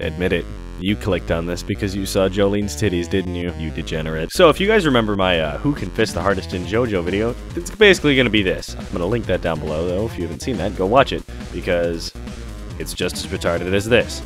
Admit it. You clicked on this because you saw Jolyne's titties, didn't you? You degenerate. So if you guys remember my uh, Who Can Fist the Hardest in JoJo video, it's basically going to be this. I'm going to link that down below, though. If you haven't seen that, go watch it because it's just as retarded as this.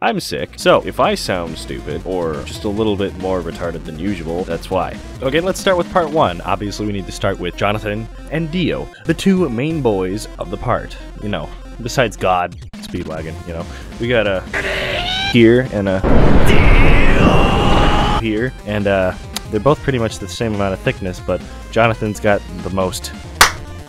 I'm sick, so if I sound stupid or just a little bit more retarded than usual, that's why. Okay, let's start with part one. Obviously, we need to start with Jonathan and Dio, the two main boys of the part. You know, besides God, Speedwagon, you know. We got a here and a here, and uh, they're both pretty much the same amount of thickness, but Jonathan's got the most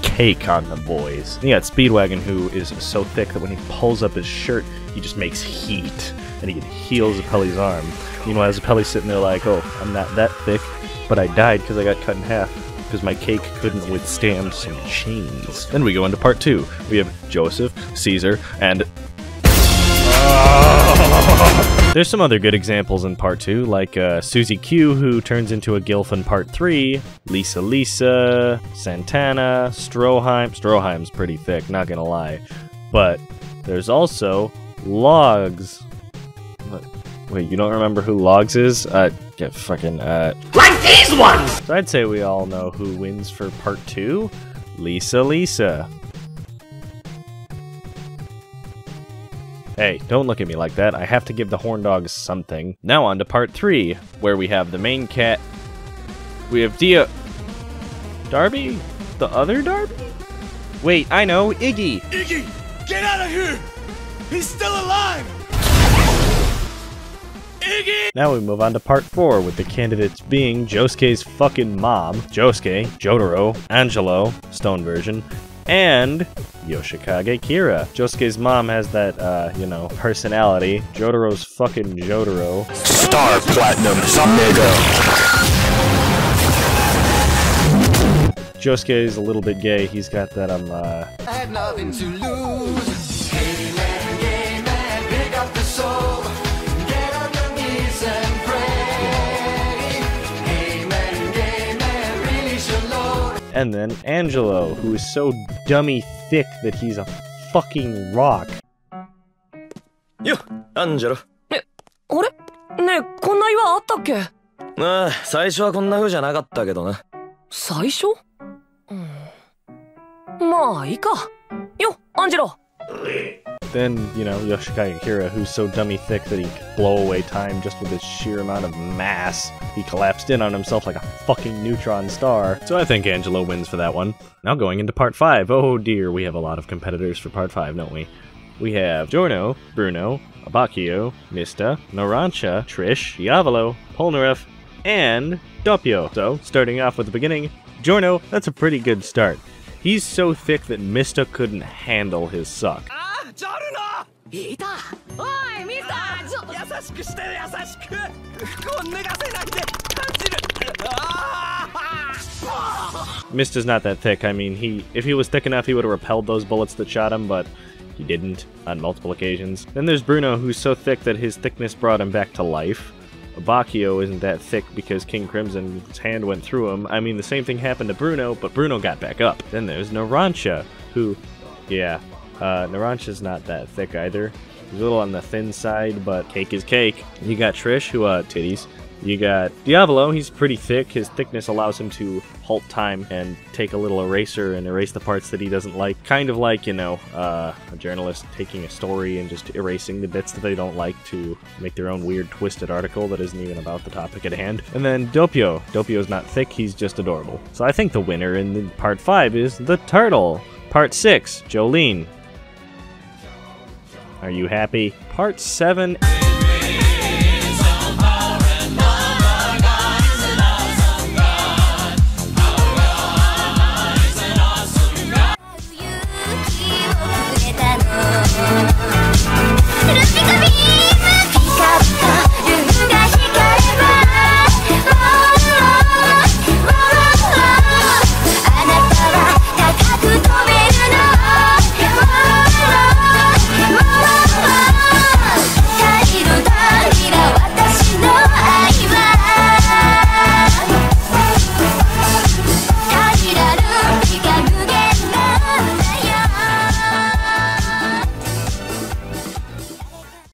cake on the boys. You got Speedwagon, who is so thick that when he pulls up his shirt, he just makes heat, and he heals Zeppeli's arm. Meanwhile, Zeppeli's sitting there like, oh, I'm not that thick, but I died because I got cut in half because my cake couldn't withstand some chains. Then we go into part two. We have Joseph, Caesar, and ah! there's some other good examples in part 2, like uh, Susie Q, who turns into a Gilf in part 3, Lisa Lisa, Santana, Stroheim. Stroheim's pretty thick, not gonna lie. But there's also Logs. Wait, you don't remember who Logs is? Uh, get fucking, uh... Like these ones! So I'd say we all know who wins for part 2. Lisa Lisa. Hey, don't look at me like that. I have to give the horn dogs something. Now on to part three, where we have the main cat. We have Dia. D'Arby? The other D'Arby? Wait, I know, Iggy! Iggy, get out of here! He's still alive! Iggy! Now we move on to part 4, with the candidates being Josuke's fucking mom, Josuke, Jotaro, Angelo, Stone version, and Yoshikage Kira. Josuke's mom has that, uh, you know, personality. Jotaro's fucking Jotaro. Star Platinum, some nigga. Josuke is a little bit gay. He's got that, um, uh... I had nothing to lose. Hey man, yeah man, pick up the soul. Get on your knees and pray. Hey man, yeah man, release your load. And then Angelo, who is so dummy thick that he's a fucking rock. よアンジェロあれ？ねえこんな岩あったっけ？ああ最初はこんな風じゃなかったけどな。最初、うん、まあいいか。よアンジェロ Then, you know, Yoshikage Kira, who's so dummy thick that he could blow away time just with his sheer amount of mass. He collapsed in on himself like a fucking neutron star. So I think Angelo wins for that one. Now going into part 5. Oh dear, we have a lot of competitors for part 5, don't we? We have Giorno, Bruno, Abbacchio, Mista, Narancia, Trish, Diavolo, Polnareff, and Doppio. So, starting off with the beginning, Giorno, that's a pretty good start. He's so thick that Mista couldn't handle his suck. Mista is not that thick. I mean, he if he was thick enough, he would have repelled those bullets that shot him, but he didn't on multiple occasions. Then there's Bruno, who's so thick that his thickness brought him back to life. Bakio isn't that thick because King Crimson's hand went through him. I mean, the same thing happened to Bruno, but Bruno got back up. Then there's Narancia, who, yeah, uh, not that thick either. He's a little on the thin side, but cake is cake. You got Trish, who, uh, titties. You got Diavolo, he's pretty thick. His thickness allows him to halt time and take a little eraser and erase the parts that he doesn't like. Kind of like, you know, uh, a journalist taking a story and just erasing the bits that they don't like to make their own weird twisted article that isn't even about the topic at hand. And then Doppio. Doppio's not thick, he's just adorable. So I think the winner in part 5 is the Turtle. Part 6, Jolyne. Are you happy? Part 7